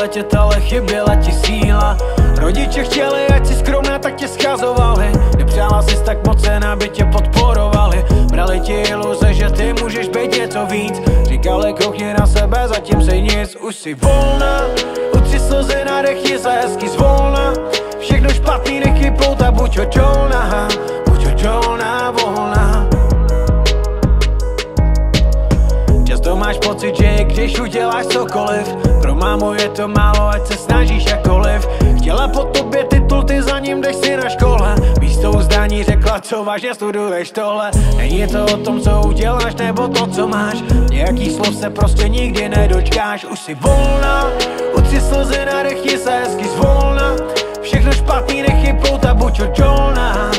letět, ale chyběla ti síla. Rodiče chtěli, ať si skromná, tak tě schazovali Nepřála jsi tak moc cen, aby tě podporovali. Brali ti iluze, že ty můžeš být něco víc. Říkali, koukni na sebe, zatím se nic. Už si volná, utři slzy, nadechni se hezky zvolna. Všechno špatný nechy pouta, buď odolná máš pocit, že když uděláš cokoliv Pro mámu je to málo, ať se snažíš jakoliv Chtěla po tobě titul, ty za ním jdeš si na škole. Místo uzdání řekla, co vážně studuješ tohle. Není to o tom, co uděláš, nebo to, co máš. Nějaký slov se prostě nikdy nedočkáš. Už si volná, utři slzy, nadechni se hezky zvolna. Všechno špatný nechy pouta, buď odolná